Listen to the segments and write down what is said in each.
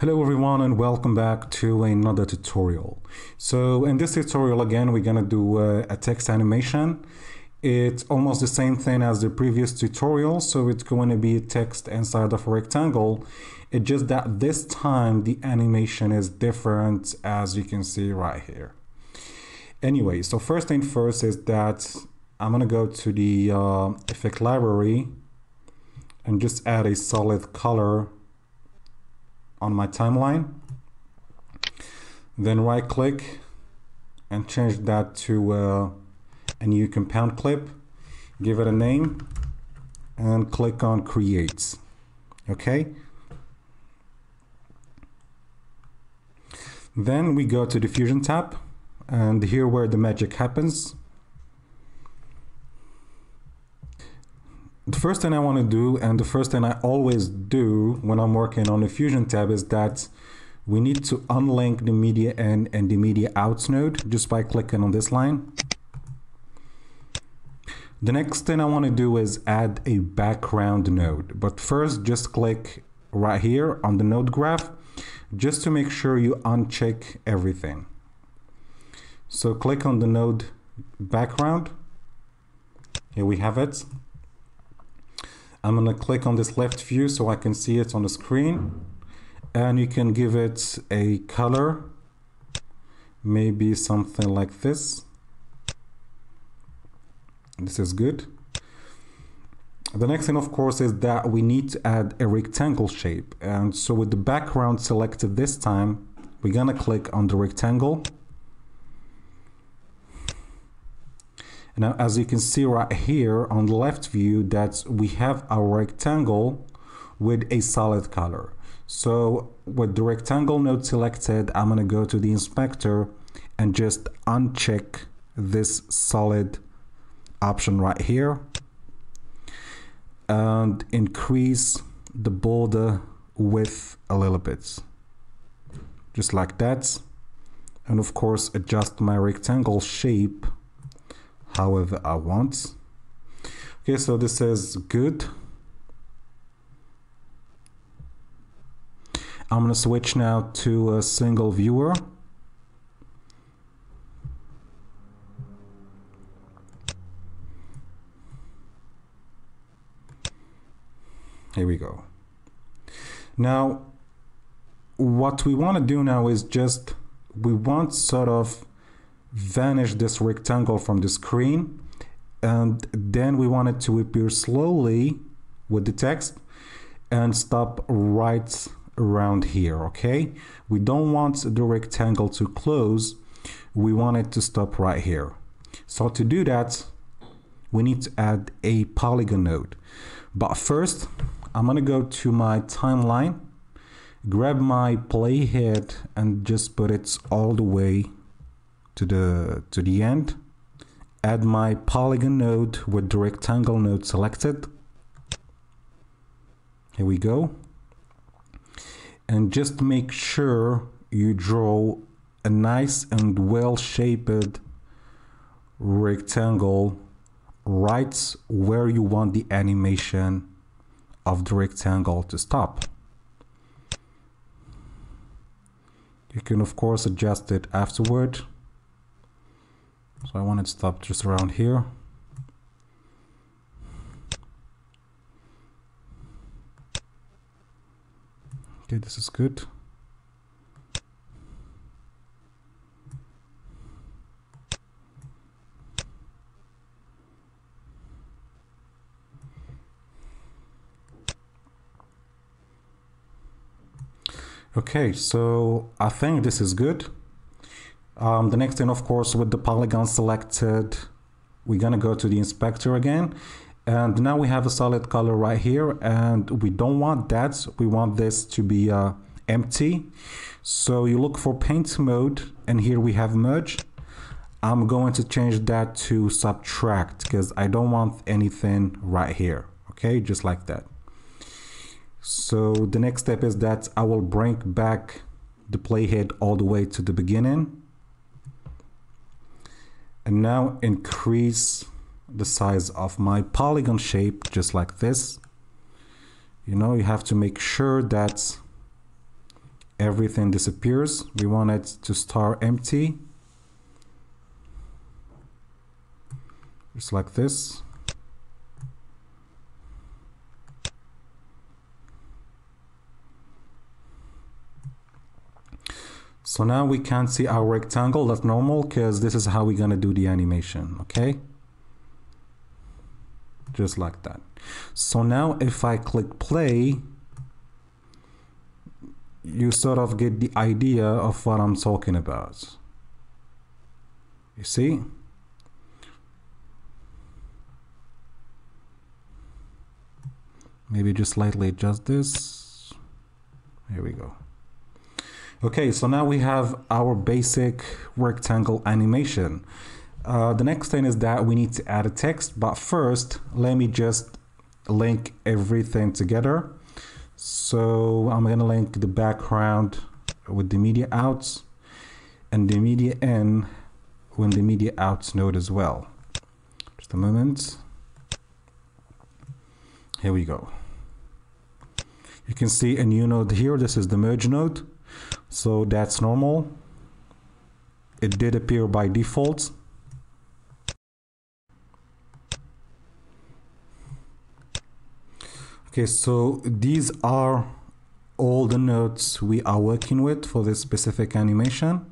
Hello everyone and welcome back to another tutorial. So in this tutorial again we're gonna do uh, a text animation. It's almost the same thing as the previous tutorial so it's going to be text inside of a rectangle. It's just that this time the animation is different as you can see right here. Anyway, so first thing first is that I'm gonna go to the uh, effect library and just add a solid color on my timeline. Then right click and change that to uh, a new compound clip. Give it a name and click on create. Okay. Then we go to the Fusion tab and here where the magic happens. The first thing I want to do and the first thing I always do when I'm working on the Fusion tab is that we need to unlink the media in and the media out node just by clicking on this line. The next thing I want to do is add a background node. But first just click right here on the node graph just to make sure you uncheck everything. So click on the node background. Here we have it. I'm to click on this left view so I can see it on the screen. And you can give it a color, maybe something like this. This is good. The next thing, of course, is that we need to add a rectangle shape. And so with the background selected this time, we're to click on the rectangle. Now, as you can see right here on the left view that we have our rectangle with a solid color. So with the rectangle node selected, I'm gonna go to the inspector and just uncheck this solid option right here and increase the border width a little bit just like that and of course adjust my rectangle shape however I want. Okay so this is good. I'm gonna switch now to a single viewer. Here we go. Now, what we want to do now is just, we want sort of vanish this rectangle from the screen and then we want it to appear slowly with the text and stop right around here okay? We don't want the rectangle to close. We want it to stop right here. So to do that we need to add a polygon node. But first I'm gonna go to my timeline, grab my playhead and just put it all the way to the to the end. Add my polygon node with the rectangle node selected. Here we go. And just make sure you draw a nice and well shaped rectangle right where you want the animation of the rectangle to stop. You can of course adjust it afterward. So I want it to stop just around here. Okay, this is good. Okay, so I think this is good. Um, the next thing, of course, with the polygon selected, we're gonna go to the inspector again. And now we have a solid color right here and we don't want that. We want this to be uh, empty. So you look for paint mode and here we have merge. I'm going to change that to subtract because I don't want anything right here. Okay, just like that. So the next step is that I will bring back the playhead all the way to the beginning. And now increase the size of my polygon shape just like this. You know, you have to make sure that everything disappears. We want it to start empty. Just like this. So now we can't see our rectangle, that's normal because this is how we're gonna do the animation, okay? Just like that. So now if I click play, you sort of get the idea of what I'm talking about. You see? Maybe just slightly adjust this. Here we go. Okay, so now we have our basic rectangle animation. Uh, the next thing is that we need to add a text, but first, let me just link everything together. So I'm gonna link the background with the media outs and the media in with the media outs node as well. Just a moment. Here we go. You can see a new node here. This is the merge node. So that's normal. It did appear by default. Okay, so these are all the nodes we are working with for this specific animation.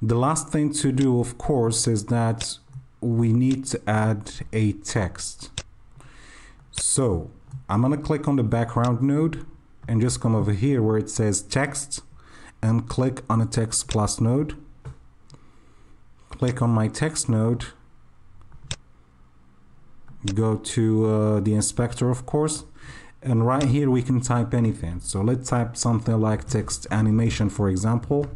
The last thing to do, of course, is that we need to add a text. So I'm gonna click on the background node and just come over here where it says text and click on a text plus node. Click on my text node. Go to uh, the inspector, of course. And right here we can type anything. So let's type something like text animation, for example.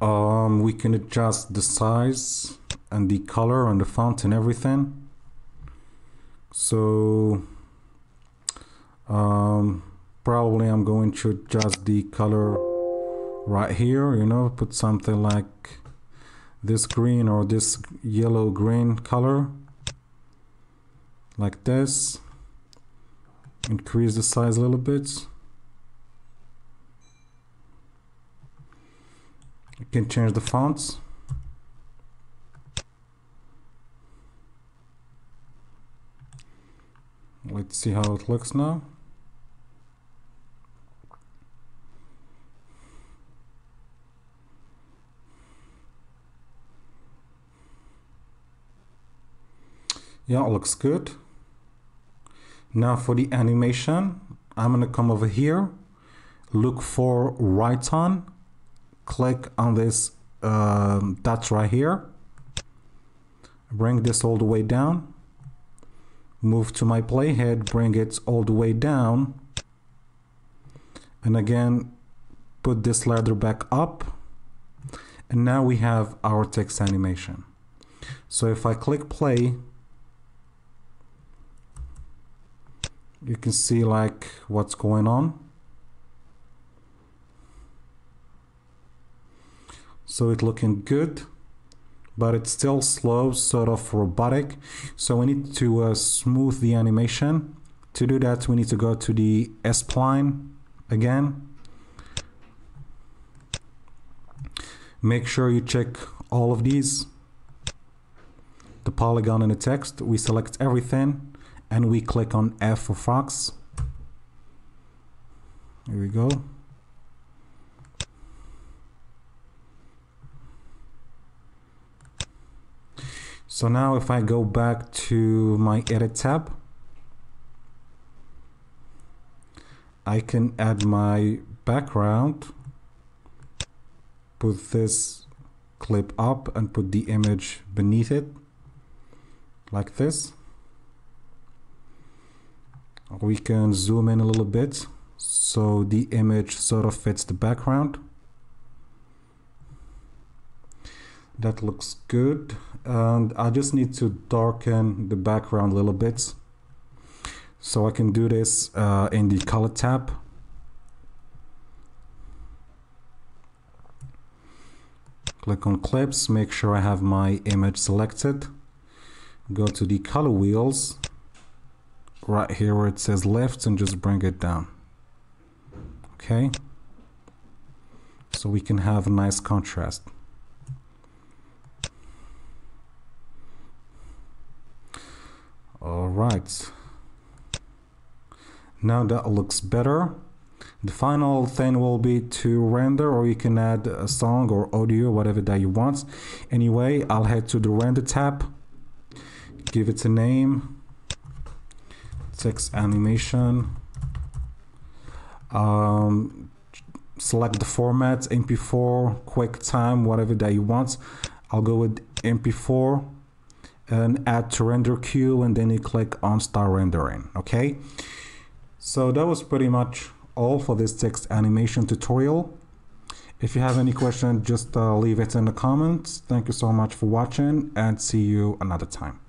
Um, we can adjust the size and the color and the font and everything. So um, probably I'm going to adjust the color right here you know put something like this green or this yellow green color like this. Increase the size a little bit. You can change the fonts. Let's see how it looks now yeah looks good. Now for the animation I'm gonna come over here look for Write On click on this um, dot right here. Bring this all the way down. Move to my playhead bring it all the way down. And again put this ladder back up. And now we have our text animation. So if I click play you can see like what's going on. So it's looking good but it's still slow sort of robotic. So we need to uh, smooth the animation. To do that we need to go to the spline again. Make sure you check all of these. The polygon and the text. We select everything and we click on F for Fox. Here we go. So now if I go back to my edit tab, I can add my background, put this clip up and put the image beneath it like this we can zoom in a little bit. So the image sort of fits the background. That looks good. And I just need to darken the background a little bit. So I can do this uh, in the color tab. Click on clips make sure I have my image selected. Go to the color wheels right here where it says Lift and just bring it down okay? So we can have a nice contrast. All right. Now that looks better. The final thing will be to render or you can add a song or audio whatever that you want. Anyway I'll head to the render tab give it a name text animation. Um, select the format mp4 quicktime whatever that you want. I'll go with mp4 and add to render queue and then you click on start rendering okay? So that was pretty much all for this text animation tutorial. If you have any question just uh, leave it in the comments. Thank you so much for watching and see you another time